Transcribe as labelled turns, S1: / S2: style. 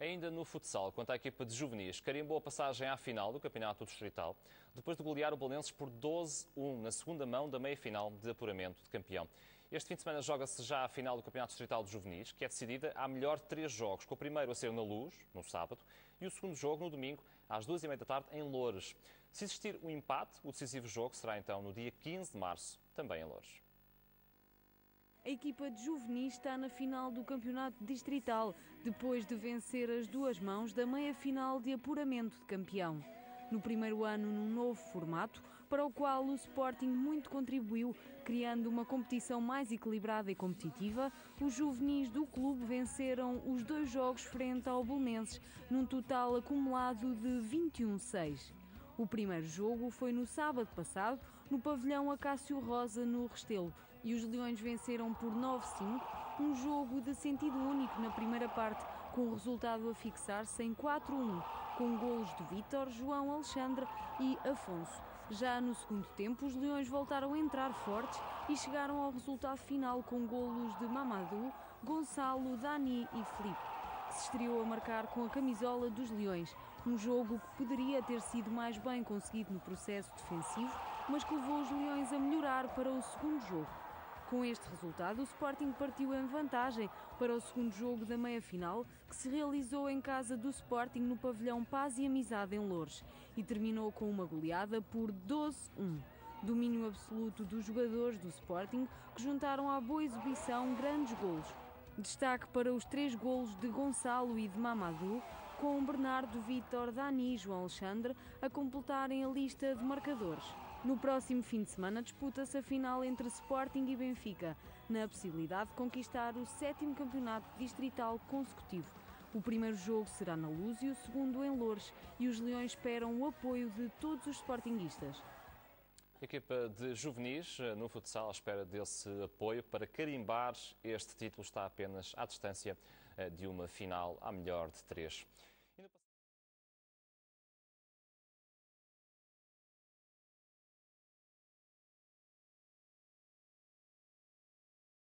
S1: Ainda no futsal, quanto à equipa de juvenis, carimbou a passagem à final do Campeonato Distrital, depois de golear o Belenenses por 12-1 na segunda mão da meia-final de apuramento de campeão. Este fim de semana joga-se já a final do Campeonato Distrital de Juvenis, que é decidida a melhor três jogos, com o primeiro a ser na Luz, no sábado, e o segundo jogo no domingo, às duas e meia da tarde, em Loures. Se existir um empate, o decisivo jogo será então no dia 15 de março, também em Loures.
S2: A equipa de juvenis está na final do campeonato distrital, depois de vencer as duas mãos da meia-final de apuramento de campeão. No primeiro ano, num novo formato, para o qual o Sporting muito contribuiu, criando uma competição mais equilibrada e competitiva, os juvenis do clube venceram os dois jogos frente ao Bolonenses, num total acumulado de 21-6. O primeiro jogo foi no sábado passado, no pavilhão Acácio Rosa, no Restelo, e os Leões venceram por 9-5, um jogo de sentido único na primeira parte, com o resultado a fixar-se em 4-1, com golos de Vítor, João Alexandre e Afonso. Já no segundo tempo, os Leões voltaram a entrar fortes e chegaram ao resultado final com golos de Mamadou, Gonçalo, Dani e Felipe que se estreou a marcar com a camisola dos Leões. Um jogo que poderia ter sido mais bem conseguido no processo defensivo, mas que levou os Leões a melhorar para o segundo jogo. Com este resultado, o Sporting partiu em vantagem para o segundo jogo da meia-final, que se realizou em casa do Sporting no pavilhão Paz e Amizade em Loures e terminou com uma goleada por 12-1. Domínio absoluto dos jogadores do Sporting, que juntaram à boa exibição grandes golos, Destaque para os três golos de Gonçalo e de Mamadou, com Bernardo, Vítor, Dani e João Alexandre a completarem a lista de marcadores. No próximo fim de semana disputa-se a final entre Sporting e Benfica, na possibilidade de conquistar o sétimo campeonato distrital consecutivo. O primeiro jogo será na Luz e o segundo em Loures, e os Leões esperam o apoio de todos os sportinguistas.
S1: A equipa de juvenis eh, no futsal espera desse apoio para carimbar este título está apenas à distância eh, de uma final à melhor de três.